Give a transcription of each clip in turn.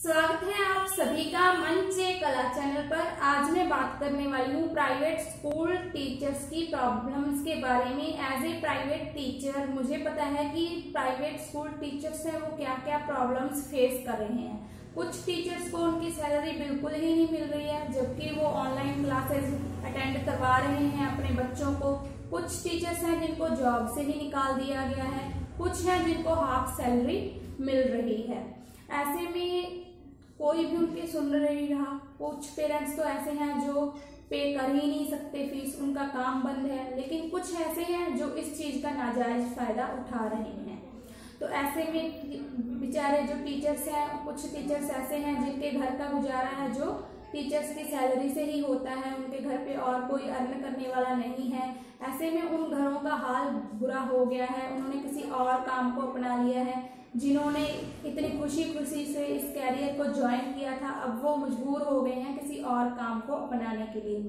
स्वागत है आप सभी का मंच कला चैनल पर। आज मैं बात करने वाली हूँ प्राइवेट स्कूल टीचर्स की प्रॉब्लम्स के बारे में। एज ए प्राइवेट टीचर मुझे पता है कि प्राइवेट स्कूल टीचर्स हैं, वो क्या क्या प्रॉब्लम्स फेस कर रहे हैं। कुछ टीचर्स को उनकी सैलरी बिल्कुल ही नहीं मिल रही है, जबकि वो ऑनलाइन क्लासेस अटेंड करवा रहे हैं अपने बच्चों को। कुछ टीचर्स हैं जिनको जॉब से ही निकाल दिया गया है, कुछ हैं जिनको हाफ़ सैलरी मिल रही है। ऐसे में कोई भी उनकी सुन नहीं रहा। कुछ पेरेंट्स तो ऐसे हैं जो पे कर ही नहीं सकते फ़ीस उनका काम बंद है। लेकिन कुछ ऐसे हैं जो इस चीज़ का नाजायज फ़ायदा उठा रहे हैं। तो ऐसे में बेचारे जो टीचर्स हैं, कुछ टीचर्स ऐसे हैं जिनके घर का गुजारा है जो टीचर्स की सैलरी से ही होता है, उनके घर पे और कोई अर्न करने वाला नहीं है। ऐसे में उन घरों का हाल बुरा हो गया है। उन्होंने किसी और काम को अपना लिया है, जिन्होंने इतनी खुशी खुशी से इस कैरियर को ज्वाइन किया था। अब वो मजबूर हो गए हैं किसी और काम को अपनाने के लिए।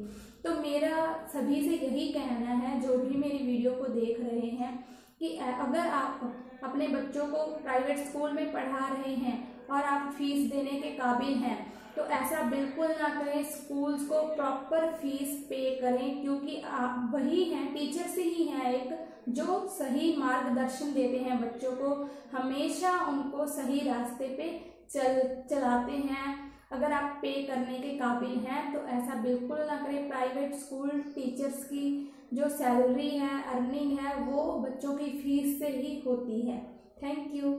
तो मेरा सभी से यही कहना है, जो भी मेरी वीडियो को देख रहे हैं, कि अगर आप अपने बच्चों को प्राइवेट स्कूल में पढ़ा रहे हैं और आप फ़ीस देने के काबिल हैं तो ऐसा बिल्कुल ना करें स्कूल्स को प्रॉपर फ़ीस पे करें, क्योंकि आप वही हैं टीचर्स ही हैं एक, जो सही मार्गदर्शन देते हैं बच्चों को, हमेशा उनको सही रास्ते पे चल, चलाते हैं। अगर आप पे करने के काबिल हैं तो ऐसा बिल्कुल ना करें प्राइवेट स्कूल टीचर्स की जो सैलरी है अर्निंग है, वो बच्चों की फ़ीस से ही होती है। Thank you